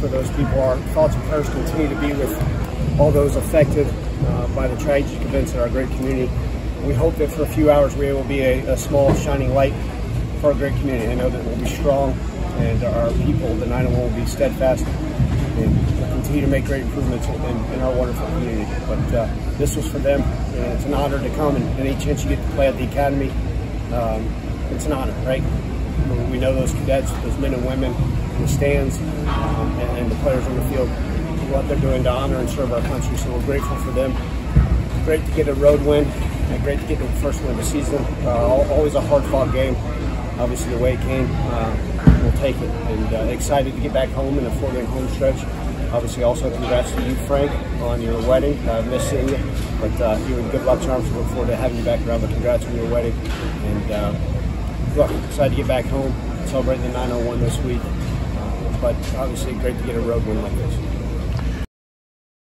For those people, our thoughts and prayers continue to be with all those affected uh, by the tragic events in our great community. We hope that for a few hours we will be a, a small shining light for our great community. I know that we'll be strong and our people, the 901, will be steadfast and we'll continue to make great improvements in, in our wonderful community. But uh, this was for them, and it's an honor to come. And any chance you get to play at the academy, um, it's an honor, right? We know those cadets, those men and women in the stands, um, players on the field, for what they're doing to honor and serve our country. So we're grateful for them. Great to get a road win, and great to get the first win of the season. Uh, always a hard-fought game. Obviously, the way it came, uh, we'll take it. And uh, excited to get back home in a four-game home stretch. Obviously, also congrats to you, Frank, on your wedding. Uh, miss seeing you, but uh, you and good luck charms. Look forward to having you back around. But congrats on your wedding, and uh, look, excited to get back home, Celebrating the 901 this week. But obviously, great to get a road win like this.